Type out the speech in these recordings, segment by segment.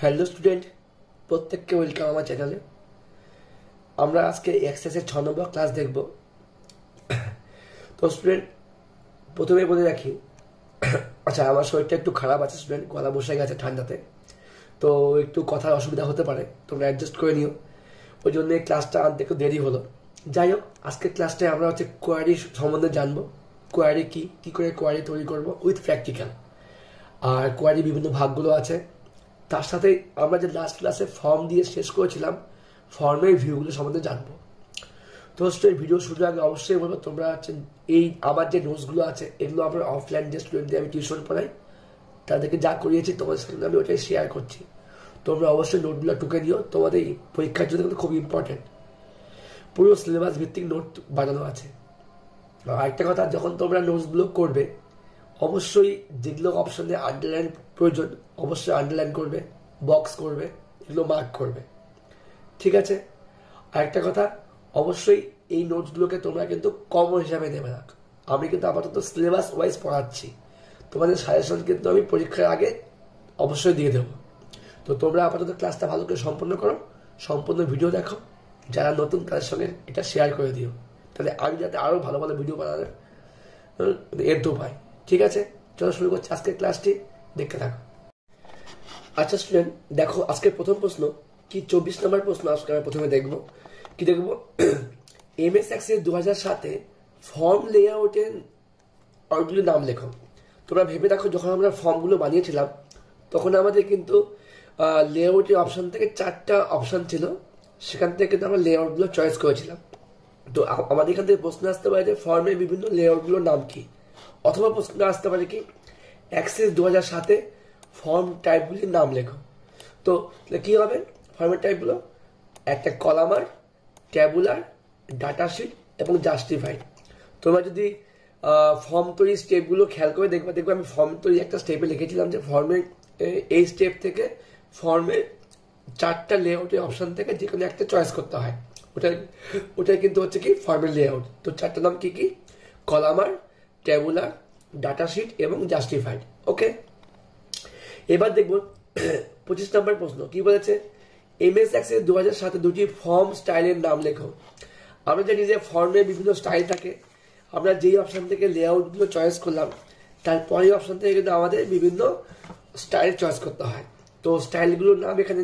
Hello student প্রত্যেককে welcome আমার চ্যানেলে আমরা আজকে এক্সারসাইজের ছ নম্বর ক্লাস দেখব। তো স্টুডেন্ট প্রথমে বলে রাখি আচ্ছা আমার শরীরটা একটু খারাপ আছে স্টুডেন্ট গলা বসে গেছে ঠান্ডাতে। তো একটু কথার অসুবিধা হতে পারে, তোমরা অ্যাডজাস্ট করে নিও। ওই জন্য ক্লাসটা আনতে একটু দেরি হলো। যাই হোক, আজকের ক্লাসটায় আমরা হচ্ছে কোয়ারি সম্বন্ধে জানব। কোয়ারি কি? কি করে কোয়ারি তৈরি করব? উইথ প্র্যাকটিক্যাল আর কোয়ারি বিভিন্ন ভাগগুলো আছে। তার সাথে আমরা যে লাস্ট ক্লাসে ফর্ম দিয়ে শেষ করেছিলাম ফর্মের ভিউগুলো সম্বন্ধে জানব। তো স্টুডেন্ট ভিডিও শুরু আগে অবশ্যই বলব, তোমরা হচ্ছে এই আমার যে নোটসগুলো আছে, এগুলো আমার অফলাইন যে স্টুডেন্টদের আমি টিউশন পড়াই, তাদেরকে যা করিয়েছি, তোমাদের সঙ্গে আমি ওটাই শেয়ার করছি। তোমরা অবশ্যই নোটগুলো টুকে নিও, তোমাদের এই পরীক্ষার জন্য কিন্তু খুব ইম্পর্টেন্ট পুরো সিলেবাস ভিত্তিক নোট বানানো আছে। আরেকটা কথা, যখন তোমরা নোটসগুলো করবে অবশ্যই যেগুলো অপশনে আন্ডারলাইন প্রয়োজন, অবশ্যই আন্ডারলাইন করবে বক্স করবে, এগুলো মার্ক করবে। ঠিক আছে? আরেকটা কথা, অবশ্যই এই নোটসগুলোকে তোমরা কিন্তু কমন হিসাবে নেবে না। আমি কিন্তু আপাতত সিলেবাস ওয়াইজ পড়াচ্ছি। তোমাদের সাজেশন কিন্তু আমি পরীক্ষার আগে অবশ্যই দিয়ে দেবো। তো তোমরা আপাতত ক্লাসটা ভালো করে সম্পন্ন করো, সম্পূর্ণ ভিডিও দেখো, যারা নতুন তাদের সঙ্গে এটা শেয়ার করে দিও। তাহলে আমি যাতে আরও ভালো ভালো ভিডিও বানানোর এর তো পাই ঠিক আছে? চলো শুরু করছি আজকের ক্লাসটি। দেখতে থাকো। আচ্ছা স্টুডেন্ট দেখো, আজকের প্রথম প্রশ্ন, কি চব্বিশ নম্বর প্রশ্ন আজকে আমি প্রথমে দেখব। কি দেখব? এম এস এক্সের দু হাজার সাতে ফর্ম লেআউটের অনেকগুলো নাম লেখো। তোমরা ভেবে দেখো, যখন আমরা ফর্মগুলো বানিয়েছিলাম, তখন আমাদের কিন্তু লেআউটের অপশান থেকে চারটা অপশান ছিল। সেখান থেকে কিন্তু আমরা লেআউটগুলো চয়েস করেছিলাম। তো আমাদের এখান থেকে প্রশ্ন আসতে পারে যে ফর্মের বিভিন্ন লেআউটগুলোর নাম কি? অথবা প্রশ্ন আসতে পারে কি? অ্যাক্সেস দু হাজার সাতে ফর্ম টাইপগুলির নাম লেখো। তো কি হবে? ফর্মের টাইপগুলো একটা কলামার ট্যাবুলার ডাটা শিট এবং জাস্টিফাইড তোমরা যদি ফর্ম তৈরির স্টেপগুলো খেয়াল করে দেখবে দেখবে আমি ফর্ম তৈরি একটা স্টেপে লিখেছিলাম যে ফর্মের এই স্টেপ থেকে ফর্মের চারটা লেআউটের অপশান থেকে যে কোনো একটা চয়েস করতে হয়। ওটা ওটাই কিন্তু হচ্ছে কি? ফর্মের লেআউট তো চারটা নাম কি কি? কলামার ট্যাবুলার ডাটা শিট এবং জাস্টিফাইড ওকে এবার দেখব, পঁচিশ নম্বর প্রশ্ন, কি বলেছে? এম এস এক্সের দু হাজার সাথে দুটি ফর্ম স্টাইলের নাম লেখো। আমরা জানি যে ফর্মের বিভিন্ন স্টাইল থাকে। আমরা যেই অপশান থেকে লেআউটগুলো চয়েস করলাম তারপরেই অপশান থেকে কিন্তু আমাদের বিভিন্ন স্টাইল চয়েস করতে হয়। তো স্টাইলগুলোর নাম এখানে,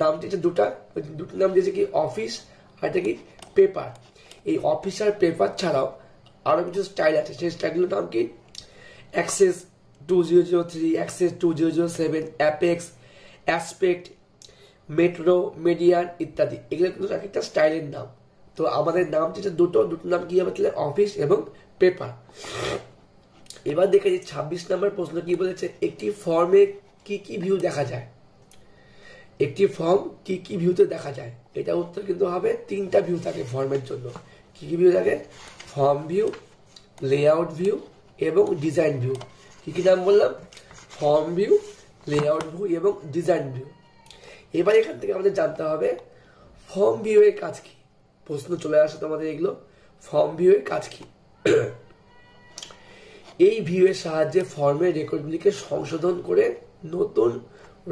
নাম দিয়েছে দুটা দুটো নাম দিয়েছে কি অফিস আর এটা কি পেপার এই অফিস আর পেপার ছাড়াও আরও কিছু স্টাইল আছে সেই স্টাইলগুলোর নাম কি access two zero zero three access two zero zero seven apex aspect metro median ইত্যাদি। এগুলো কিন্তু এক একটা স্টাইলের নাম। তো আমাদের নাম যেটা, দুটো দুটো নাম কি হবে তাহলে? অফিস এবং পেপার এবার দেখে যে ছাব্বিশ নম্বর প্রশ্ন কি বলেছে? একটি ফর্মে কি কি ভিউ দেখা যায়? একটি ফর্ম কি কি ভিউতে দেখা যায়? এটা উত্তর কিন্তু হবে তিনটা ভিউ থাকে ফর্মের জন্য। কি কি ভিউ থাকে? ফর্ম ভিউ লেআউট ভিউ এবং ডিজাইন ভিউ কি কি নাম বললাম? ফর্ম ভিউ লেআউট ভিউ এবং ডিজাইন ভিউ এবার এখান থেকে আমাদের জানতে হবে ফর্ম ভিউ এর কাজ কি? প্রশ্ন চলে আসে তোমাদের এগুলো। ফর্ম ভিউ এর কাজ কি? এই ভিউ এর সাহায্যে ফর্মের রেকর্ডগুলিকে সংশোধন করে নতুন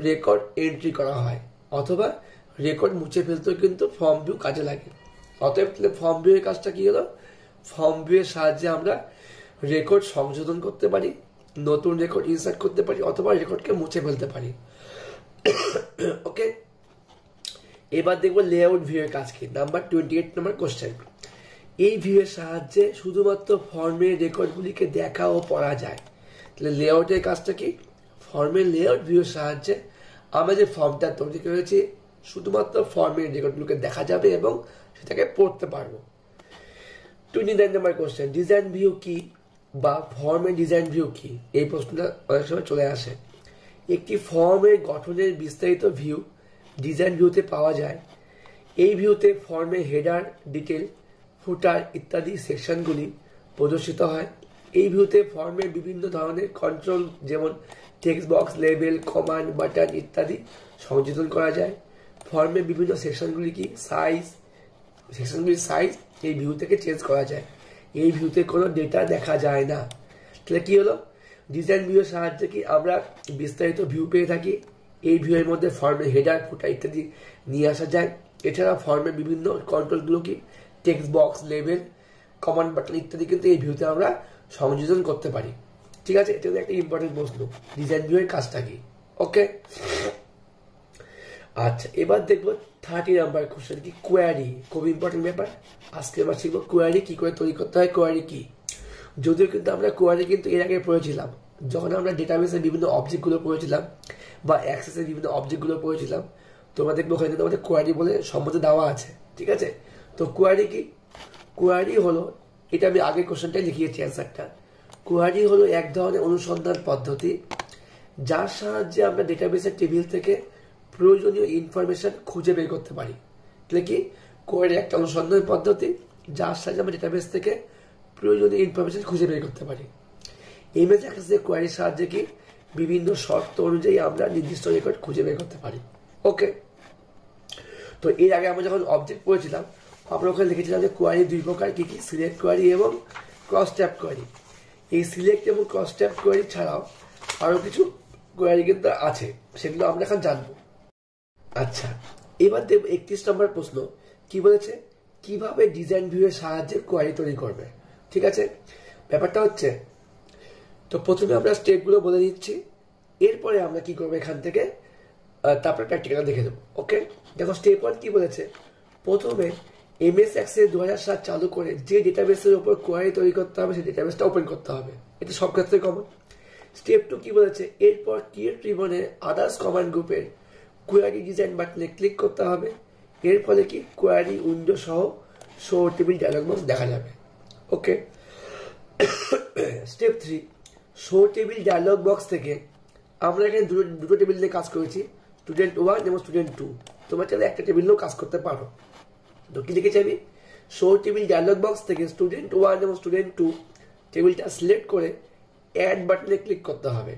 রেকর্ড এন্ট্রি করা হয়। অথবা রেকর্ড মুছে ফেলতেও কিন্তু ফর্ম ভিউ কাজে লাগে। অতএব তাহলে ফর্ম ভিউ এর কাজটা কি হলো? ফর্ম ভিউ এর সাহায্যে আমরা রেকর্ড সংশোধন করতে পারি, নতুন রেকর্ড ইনসার্ট করতে পারি, অথবা রেকর্ডকে মুছে ফেলতে পারি। ওকে এবার দেখব লেআউট ভিউ এর কাজ কি? Number twenty eight number question এই ভিউ এর সাহায্যে শুধুমাত্র ফর্মের রেকর্ডগুলিকে দেখা ও পড়া যায়। তাহলে লেআউটের কাজটা কি? ফর্মের লেআউট ভিউ এর সাহায্যে আমরা যে ফর্মটা তৈরি করেছি, শুধুমাত্র ফর্মের রেকর্ডগুলোকে দেখা যাবে এবং সেটাকে পড়তে পারব। Twenty nine number question design view কি বা ফর্মের ডিজাইন ভিউ কি? এই প্রশ্নটা অনেক সময় চলে আসে। একটি ফর্মের গঠনের বিস্তারিত ভিউ ডিজাইন ভিউতে পাওয়া যায়। এই ভিউতে ফর্মের হেডার ডিটেল ফুটার ইত্যাদি সেকশনগুলি প্রদর্শিত হয়। এই ভিউতে ফর্মের বিভিন্ন ধরনের কন্ট্রোল যেমন text box label command button ইত্যাদি সংযোজন করা যায়। ফর্মের বিভিন্ন সেকশনগুলি কি? সাইজ সেকশনগুলির সাইজ এই ভিউ থেকে চেঞ্জ করা যায়। এই ভিউতে কোনো ডেটা দেখা যায় না। তাহলে কি হলো? ডিজাইন ভিউর সাহায্যে কি আমরা বিস্তারিত ভিউ পেয়ে থাকি? এই ভিউয়ের মধ্যে ফর্মের হেডার ফুটার ইত্যাদি নিয়ে আসা যায়। এছাড়া ফর্মের বিভিন্ন কন্ট্রোলগুলো কি? টেক্সট বক্স লেভেল কমান্ড বাটন ইত্যাদি কিন্তু এই ভিউতে আমরা সংযোজন করতে পারি। ঠিক আছে? এটা একটা ইম্পর্টেন্ট প্রশ্ন। ডিজাইন ভিউয়ের কাজটা কি? ওকে আচ্ছা এবার দেখব থার্টি নাম্বার কোশ্চেন কি কোয়ারি খুব ইম্পর্টেন্ট ব্যাপার। আজকে আমরা শিখব কোয়ারি কি করে তৈরি করতে হয় কোয়ারি কি। যদিও কিন্তু আমরা কোয়ারি কিন্তু এর আগে পড়েছিলাম। যখন আমরা ডেটাবেসের বিভিন্ন অবজেক্টগুলো পড়েছিলাম বা অ্যাক্সেসের বিভিন্ন অবজেক্টগুলো পড়েছিলাম তোমরা দেখব ওখানে কিন্তু আমাদের কোয়ারি বলে সম্মতি দেওয়া আছে, ঠিক আছে? তো কোয়ারি কি? কোয়ারি হলো, এটা আমি আগে কোশ্চেনটাই লিখিয়েছি অ্যান্সারটা কোয়ারি হলো এক ধরনের অনুসন্ধান পদ্ধতি, যার সাহায্যে আমরা ডেটাবেসের টেবিল থেকে প্রয়োজনীয় ইনফরমেশন খুঁজে বের করতে পারি। তাহলে কি? কোয়ারি একটা অনুসন্ধান পদ্ধতি যার সাহায্যে আমরা ডেটাবেস থেকে প্রয়োজনীয় ইনফরমেশন খুঁজে বের করতে পারি। ইমেজ অ্যাক্সেসের কোয়ারির সাহায্যে কি? বিভিন্ন শর্ত অনুযায়ী আমরা নির্দিষ্ট রেকর্ড খুঁজে বের করতে পারি। ওকে তো এর আগে আমরা যখন অবজেক্ট পড়েছিলাম, আমরা ওখানে লিখেছিলাম যে কোয়ারি দুই প্রকার, কি কি? সিলেক্ট কোয়ারি এবং ক্রস ট্যাপ কোয়ারি এই সিলেক্ট এবং ক্রস ট্যাপ কোয়ারি ছাড়াও আরও কিছু কোয়ারি কিন্তু আছে, সেগুলো আমরা এখন জানব। আচ্ছা এবার দেব একত্রিশ নম্বর প্রশ্ন, কি বলেছে? কীভাবে ডিজাইন ভিউয়ের সাহায্যে কোয়ারি তৈরি করবে? ঠিক আছে? ব্যাপারটা হচ্ছে, তো প্রথমে আমরা স্টেপগুলো বলে দিচ্ছি, এরপরে আমরা কি করব এখান থেকে? তারপরে প্র্যাকটিক্যাল দেখে দেবো ওকে দেখো স্টেপ ওয়ান কি বলেছে? প্রথমে এম এমএস অ্যাক্সেস দু হাজার সাত চালু করে যে ডেটাবেসের উপর কোয়ারি তৈরি করতে হবে, সেই ডেটাবেসটা ওপেন করতে হবে। এটা সব ক্ষেত্রে কমন স্টেপ টু কি বলেছে? এরপর ক্রিয়েট রিবনে আদার্স কমান্ড গ্রুপের কোয়ারি ডিজাইন বাটনে ক্লিক করতে হবে। এর ফলে কি কোয়ারি উইন্ডো সহ শো টেবিল ডায়লগ বক্স দেখা যাবে। Okay step three show table dialog box থেকে আমরা এখানে দুটো দুটো টেবিল নিয়ে কাজ করেছি। স্টুডেন্ট ওয়ান এবং স্টুডেন্ট টু তোমার চাইলে একটা টেবিল নিয়েও কাজ করতে পারো। তো কি লিখেছি আমি? শো টেবিল ডায়লগ বক্স থেকে স্টুডেন্ট ওয়ান এবং স্টুডেন্ট টু টেবিলটা সিলেক্ট করে অ্যাড বাটনে ক্লিক করতে হবে।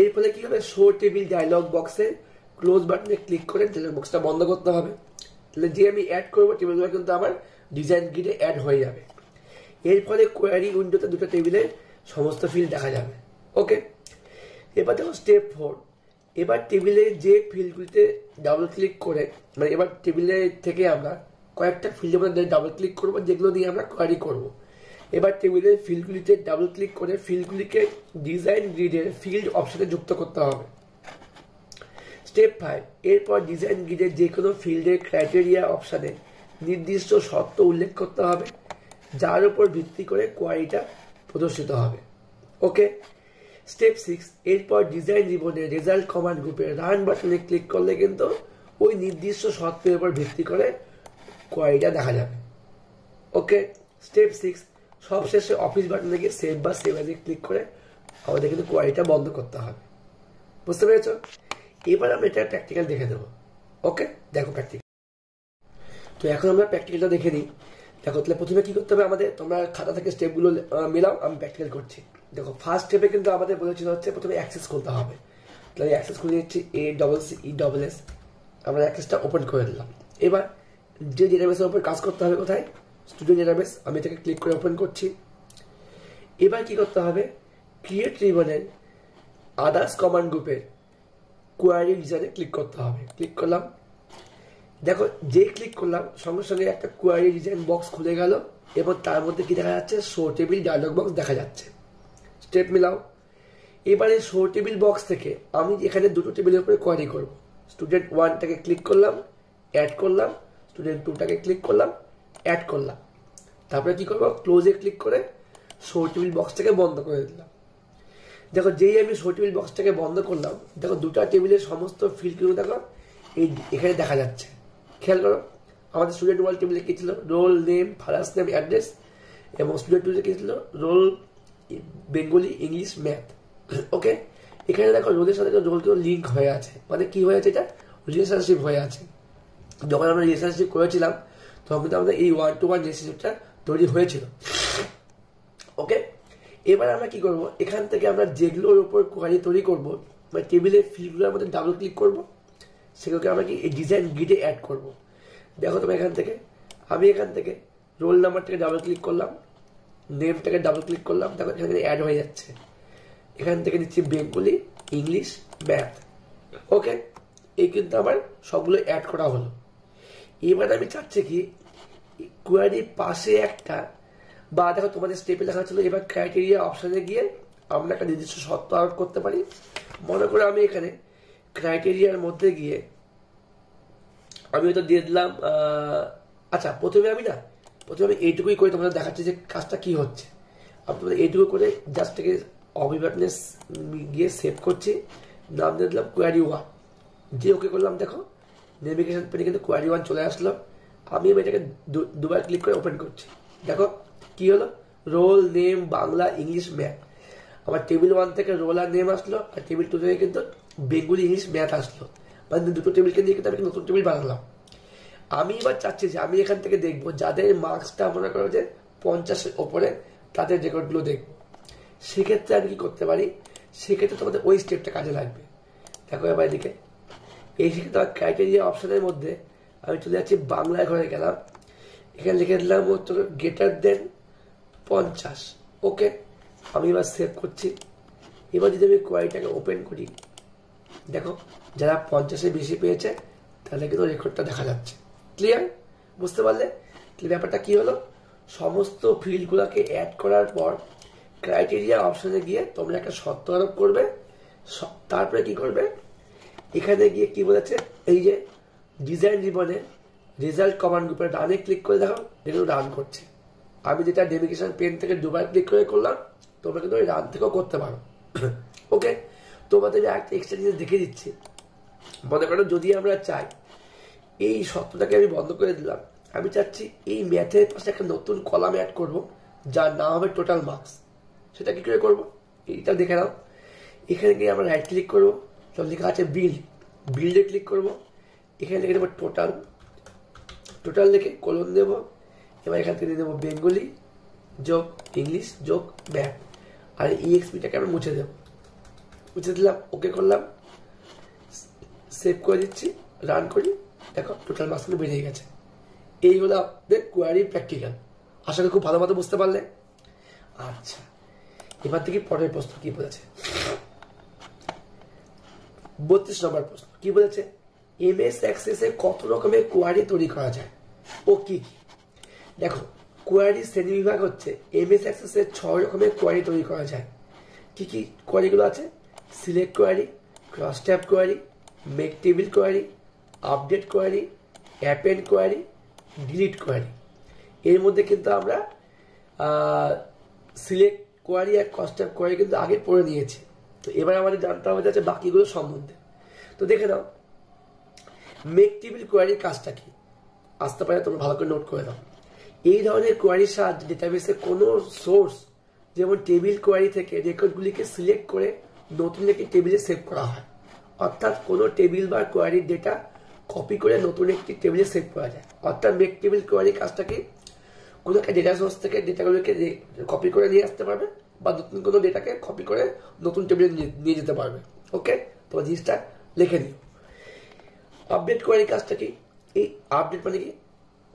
এর ফলে কি হবে? শো টেবিল ডায়লগ বক্সে ক্লোজ বাটনে ক্লিক করে ডায়লগ বক্সটা বন্ধ করতে হবে। তাহলে যে আমি অ্যাড করব টেবিলগুলো কিন্তু আমার ডিজাইন গিটে অ্যাড হয়ে যাবে। এর ফলে কোয়ারি উইন্ডোতে দুটো টেবিলে সমস্ত ফিল্ড দেখা যাবে। ওকে এবার দেখো স্টেপ ফোর এবার টেবিলে যে ফিল্ডগুলিতে ডাবল ক্লিক করে মানে এবার টেবিলে থেকে আমরা কয়েকটা ফিল্ডের মধ্যে ডাবল ক্লিক করব, যেগুলো দিয়ে আমরা কোয়ারি করব। এবার টেবিলের ফিল্ডগুলিতে ডাবল ক্লিক করে ফিল্ডগুলিকে ডিজাইন গ্রিডের ফিল্ড অপশনে যুক্ত করতে হবে। স্টেপ ফাইভ এরপর ডিজাইন গিডের যে কোনো ফিল্ডের ক্রাইটেরিয়া অপশানে নির্দিষ্ট শর্ত উল্লেখ করতে হবে, যার উপর ভিত্তি করে কোয়ারিটা প্রদর্শিত হবে। ওকে স্টেপ সিক্স এরপর ডিজাইন জীবনে রেজাল্ট কমান্ড গ্রুপে রান বাটনে ক্লিক করলে কিন্তু ওই নির্দিষ্ট শর্তের উপর ভিত্তি করে কোয়ারিটা দেখা যাবে। ওকে স্টেপ সিক্স সবশেষে অফিস বাটনে গিয়ে সেভ বা সেভ ক্লিক করে আমাদের কিন্তু কোয়ারিটা বন্ধ করতে হবে। বুঝতে পেরেছ? এবার আমরা এটা প্র্যাকটিক্যাল দেখে দেবো ওকে দেখো প্র্যাকটিক্যাল তো এখন আমরা প্র্যাকটিক্যালটা দেখে নিই। দেখো, তাহলে প্রথমে কি করতে হবে আমাদের? তোমরা খাতা থেকে স্টেপগুলো মিলাও, আমি প্র্যাকটিক্যাল করছি। দেখো ফার্স্ট স্টেপে কিন্তু আমাদের বলেছিল হচ্ছে প্রথমে অ্যাক্সেস করতে হবে। তাহলে অ্যাক্সেস করে দিচ্ছি A double C E double S আমরা অ্যাক্সেসটা ওপেন করে দিলাম এবার যে ডেটাবেসের উপর কাজ করতে হবে কোথায়? স্টুডেন্ট ডেটাবেস আমি এটাকে ক্লিক করে ওপেন করছি। এবার কি করতে হবে? ক্রিয়েট রিবনের আদার্স কমান্ড গ্রুপের কোয়ারি ডিজাইনে ক্লিক করতে হবে। ক্লিক করলাম। দেখো যে ক্লিক করলাম, সঙ্গে সঙ্গে একটা কোয়ারি ডিজাইন বক্স খুলে গেল। এবং তার মধ্যে কি দেখা যাচ্ছে? শো টেবিল ডায়লগ বক্স দেখা যাচ্ছে। স্টেপ মিলাও। এবারে শো টেবিল বক্স থেকে আমি এখানে দুটো টেবিলের উপরে কোয়ারি করব। স্টুডেন্ট ওয়ানটাকে ক্লিক করলাম অ্যাড করলাম। স্টুডেন্ট টুটাকে ক্লিক করলাম অ্যাড করলাম। তারপরে কি করব? ক্লোজে ক্লিক করে শো টেবিল বক্সটাকে বন্ধ করে দিলাম। দেখো, যেই আমি শো টেবিল বক্সটাকে বন্ধ করলাম, দেখো, দুটা টেবিলের সমস্ত ফিল্ডগুলো দেখো, এই এখানে দেখা যাচ্ছে। খেয়াল করো, আমাদের স্টুডেন্ট ওয়াল টেবিলে কী ছিল? Roll name father's name address এবং স্টুডেন্ট টুতে কী ছিল? Roll Bengali English math okay এখানে দেখো রোলের সাথে রোল কিন্তু লিঙ্ক হয়ে আছে। মানে কি হয়ে আছে এটা? রিলেশনশিপ হয়ে আছে। যখন আমরা রিলেশনশিপ করেছিলাম, তখন কিন্তু আমাদের এই ওয়ান টু ওয়ান রিলেশনশিপটা তৈরি হয়েছিল। ওকে এবার আমরা কি করব? এখান থেকে আমরা যেগুলোর উপর কোয়ারি তৈরি করব মানে টেবিলের ফিল্ডগুলোর মধ্যে ডাবল ক্লিক করব, সেগুলোকে আমরা কি এই ডিজাইন গিটে অ্যাড করব। দেখো তুমি এখান থেকে, আমি এখান থেকে রোল নাম্বারটাকে ডাবল ক্লিক করলাম নেমটাকে ডাবল ক্লিক করলাম তারপর এখান থেকে অ্যাড হয়ে যাচ্ছে। এখান থেকে দিচ্ছি বেঙ্গলি, ইংলিশ ম্যাথ ওকে, এই কিন্তু আমার সবগুলো অ্যাড করা হলো। এবার আমি চাচ্ছি কি কোয়ারির পাশে একটা বা দেখো তোমাদের স্টেপে লেখা ছিল এবার ক্রাইটেরিয়া অপশানে গিয়ে আমরা একটা নির্দিষ্ট শর্ত আরোপ করতে পারি। মনে করে আমি এখানে ক্রাইটেরিয়ার মধ্যে গিয়ে আমি হয়তো দিয়ে দিলাম আচ্ছা প্রথমে আমি না, প্রথমে আমি এইটুকুই করে তোমাদের দেখাচ্ছি যে কাজটা কি হচ্ছে। আমি তোমাদের এইটুকু করে জাস্ট থেকে অবিভাগনেস গিয়ে সেভ করছি। নাম দিয়ে দিলাম কোয়ারি ওয়ান যে ওকে করলাম, দেখো নেভিগেশন পেনে কিন্তু কোয়ারি ওয়ান চলে আসলো। আমি এটাকে দুবার ক্লিক করে ওপেন করছি। দেখো কি হলো? Roll name Bangla English math আমার টেবিল ওয়ান থেকে রোল আর নেম আসলো, আর টেবিল টু থেকে কিন্তু বেঙ্গলি ইংলিশ ম্যাথ আসলো। মানে দুটো টেবিলকে নিয়ে কিন্তু আমি নতুন টেবিল বানালাম। আমি এবার চাচ্ছি যে আমি এখান থেকে দেখব যাদের মার্কসটা মনে করো যে পঞ্চাশের ওপরে, তাদের রেকর্ডগুলো দেখব সেক্ষেত্রে আমি কি করতে পারি? সেক্ষেত্রে তোমাদের ওই স্টেপটা কাজে লাগবে। দেখো এবার এদিকে। এই সেক্ষেত্রে আমার ক্রাইটেরিয়া অপশনের মধ্যে আমি চলে যাচ্ছি বাংলায় ঘরে গেলাম। এখানে লিখে দিলাম হচ্ছে গেটার দেন পঞ্চাশ। ওকে আমি এবার সেভ করছি। এবার যদি আমি কোয়ারিটাকে ওপেন করি, দেখো, যারা পঞ্চাশে বেশি পেয়েছে তাহলে কিন্তু রেকর্ডটা দেখা যাচ্ছে। ক্লিয়ার বুঝতে পারলে? ব্যাপারটা কি হলো? সমস্ত ফিল্ডগুলোকে অ্যাড করার পর ক্রাইটেরিয়া অপশনে গিয়ে তোমরা একটা শর্ত আরোপ করবে। তারপরে কি করবে? এখানে গিয়ে কি বলেছে? এই যে ডিজাইন জীবনে রেজাল্ট কমান্ড গ্রুপে রানে ক্লিক করে দেখো দেখো রান করছে। আমি যেটা ডেমিকেশন পেন থেকে দুবার ক্লিক করে করলাম তোমরা কিন্তু ওই রান থেকেও করতে পারো। ওকে তোমাদের একটা এক্সট্রা জিনিস দেখে দিচ্ছি। মনে করো যদি আমরা চাই, এই সত্যটাকে আমি বন্ধ করে দিলাম, আমি চাচ্ছি এই ম্যাথের পাশে একটা নতুন কলাম অ্যাড করব, যার নাম হবে টোটাল মার্কস সেটা কি করে করব? এইটা দেখে নাও। এখানে গিয়ে আমরা রাইট ক্লিক করব সব লেখা আছে বিল্ড বিল্ডে ক্লিক করব। এখানে লিখে দেবো টোটাল টোটাল লিখে কলম দেব। এবার এখান থেকে দিয়ে দেবো বেঙ্গলি, যোগ ইংলিশ, যোগ ম্যাথ আর ইএক্সপিটাকে আমরা মুছে দেব। মুছে দিলাম ওকে করলাম। সেভ করে দিচ্ছি রান করি। দেখো টোটাল মার্কসগুলো বেরিয়ে গেছে। এই হলো আপনাদের কোয়ারি প্র্যাকটিক্যাল আশা করি খুব ভালো মতো বুঝতে পারলে। আচ্ছা এবার থেকে পরের প্রশ্ন কি বলেছে। বত্রিশ নম্বর প্রশ্ন, কি বলেছে? এম এস অ্যাক্সেসে কত রকমের কোয়ারি তৈরি করা যায়? ও কি কি? দেখো কোয়ারি শ্রেণি বিভাগ হচ্ছে এম এস অ্যাক্সেসে ছয় রকমের কোয়ারি তৈরি করা যায়। কি কি কোয়ারিগুলো আছে? Select query cross tab query make table query update query append query delete query এর মধ্যে কিন্তু আমরা সিলেক্ট কোয়ারি আর কস্টার কোয়ারি কিন্তু আগে পড়ে নিয়েছি। তো এবার আমাদের জানতে হবে যাচ্ছে বাকিগুলো সম্বন্ধে। তো দেখে নাও মেক টেবিল কোয়ারির কাজটা কি? আসতে পারে, তোমরা ভালো করে নোট করে দাও। এই ধরনের কোয়ারির সাহায্যে ডেটাবেসে কোনো সোর্স যেমন টেবিল কোয়ারি থেকে রেকর্ডগুলিকে সিলেক্ট করে নতুন একটি টেবিলে সেভ করা হয়। অর্থাৎ কোনো টেবিল বা কোয়ারির ডেটা কপি করে নতুন একটি টেবিলে সেভ করা যায়। অর্থাৎ মেক টেবিল কোয়ারির কাজটাকে কোনো একটা ডেটা সোর্স থেকে ডেটাগুলোকে কপি করে নিয়ে আসতে পারবে বা নতুন কোনো ডেটাকে কপি করে নতুন টেবিলে নিয়ে যেতে পারবে। ওকে তোমার জিনিসটা লিখে নিও। আপডেট কোয়ারি কাজটা কি? এই আপডেট মানে কি?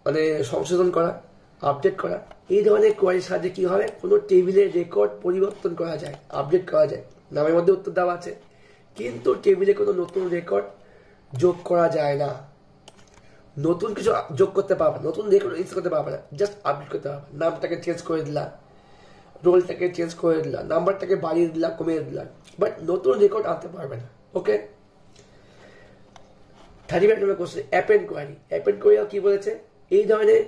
মানে সংশোধন করা। আপডেট করা। এই ধরনের কোয়ারির সাহায্যে কি হবে? কোনো টেবিলের রেকর্ড পরিবর্তন করা যায় আপডেট করা যায়। নামের মধ্যে উত্তর দেওয়া আছে। কিন্তু টেবিলে কোনো নতুন রেকর্ড যোগ করা যায় না। নতুন কিছু যোগ করতে পারবে নতুন রেকর্ড ইউজ করতে পারবে না। জাস্ট আপডেট করতে পারবে নামটাকে চেঞ্জ করে দিলাম রোলটাকে চেঞ্জ করে দিলাম নাম্বারটাকে বাড়িয়ে দিলাম কমিয়ে দিলাম বাট নতুন রেকর্ড আনতে পারবে না। Okay thirty five number question append query append query কি বলেছে? এই ধরনের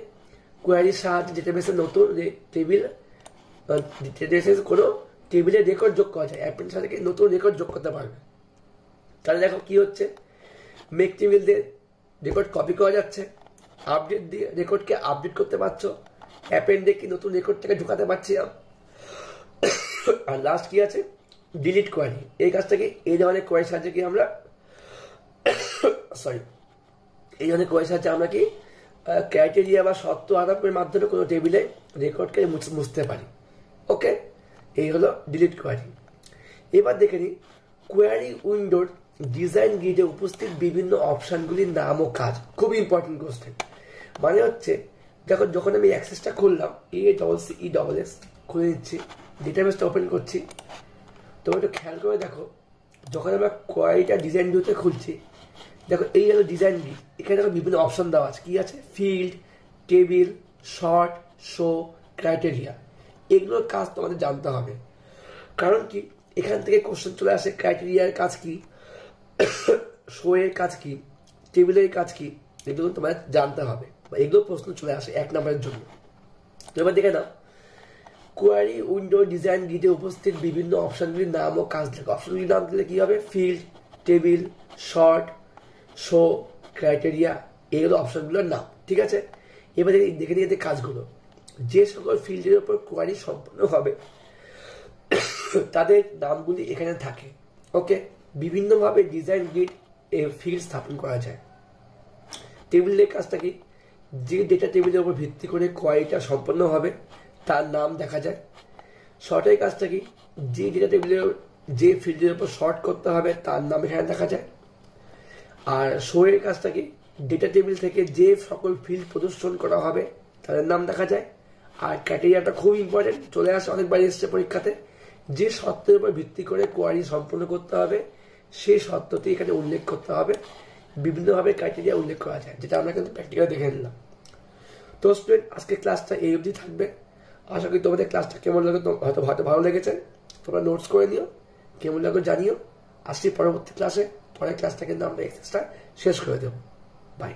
কোয়ারির সাহায্যে ডেটাবেসে নতুন টেবিল ডেটাবেসে কোনো টেবিলে রেকর্ড যোগ করা যায় অ্যাপেন্ড সাথে নতুন রেকর্ড যোগ করতে পারবে। তাহলে দেখো কি হচ্ছে? মেক টেবিল দিয়ে রেকর্ড কপি করা যাচ্ছে আপডেট দিয়ে রেকর্ডকে আপডেট করতে পারছ অ্যাপেন্ড কি নতুন রেকর্ডটাকে ঢুকাতে পারছি আর লাস্ট কি আছে? ডিলিট কোয়ারি এই কাজটাকে এই ধরনের কোয়ারির সাহায্যে কি আমরা সরি এই ধরনের কোয়ারির সাহায্যে আমরা কি ক্রাইটেরিয়া বা সত্য আরোপের মাধ্যমে কোনো টেবিলে রেকর্ডকে মুছতে পারি। ওকে এই হলো ডিলিট কোয়ারি এবার দেখে নিই কোয়ারি উইন্ডোর ডিজাইন গিডে উপস্থিত বিভিন্ন অপশানগুলির নাম ও কাজ খুব ইম্পর্টেন্ট কোশ্চেন মানে হচ্ছে, দেখো যখন আমি অ্যাক্সেসটা খুললাম A double C E double S খুলে নিচ্ছি ডেটাবেসটা ওপেন করছি। তোমরা একটু খেয়াল করে দেখো, যখন আমরা কোয়ারিটা ডিজাইন ভিউতে খুলছি দেখো, এই হলো ডিজাইন এখানে দেখো বিভিন্ন অপশন দেওয়া আছে। কি আছে? Field table sort show criteria এগুলোর কাজ তোমাদের জানতে হবে। কারণ কি? এখান থেকে কোশ্চেন চলে আসে ক্রাইটেরিয়ার কাজ কি? শো এর কাজ কি? টেবিলের কাজ কি? এগুলো তোমাদের জানতে হবে। বা এগুলো প্রশ্ন চলে আসে এক নম্বরের জন্য। এবার দেখে নাও। কোয়ারি উইন্ডো ডিজাইন গিটে উপস্থিত বিভিন্ন অপশনগুলির নাম ও কাজ লেখা। অপশনগুলির নাম দিলে কি হবে? Field table sort show criteria এগুলো অপশনগুলোর নাম, ঠিক আছে? এবারে দেখে নিয়ে কাজগুলো, যে সকল ফিল্ডের ওপর কোয়ারি সম্পন্ন হবে, তাদের নামগুলি এখানে থাকে ওকে বিভিন্নভাবে ডিজাইন গ্রিড ফিল্ড স্থাপন করা যায়। টেবিলের কাজটা কি? যে ডেটা টেবিলের উপর ভিত্তি করে কোয়ারিটা সম্পন্ন হবে, তার নাম দেখা যায়। শর্টের কাজটা কি? যে ডেটা টেবিলের যে ফিল্ডের উপর শর্ট করতে হবে, তার নাম এখানে দেখা যায়। আর শো এর কাজটা কি ডেটা টেবিল থেকে যে সকল ফিল্ড প্রদর্শন করা হবে, তাদের নাম দেখা যায়। আর ক্যাটেরিয়াটা খুব ইম্পর্টেন্ট চলে আসে, অনেকবার এসছে পরীক্ষাতে। যে শর্তের উপর ভিত্তি করে কোয়ারি সম্পন্ন করতে হবে, সেই শর্তটি এখানে উল্লেখ করতে হবে। বিভিন্নভাবে ক্রাইটেরিয়া উল্লেখ করা যায়, যেটা আমরা কিন্তু প্র্যাকটিক্যাল দেখে নিলাম। তো স্টুডেন্ট আজকে ক্লাসটা এই অবধি থাকবে। আশা করি তোমাদের ক্লাসটা কেমন লাগে হয়তো হয়তো ভালো লেগেছে। তোমরা নোটস করে নিও, কেমন লাগো জানিও। আসছি পরবর্তী ক্লাসে পরের ক্লাসটা কিন্তু আমরা এক্সারসাইজটা শেষ করে দেবো। বাই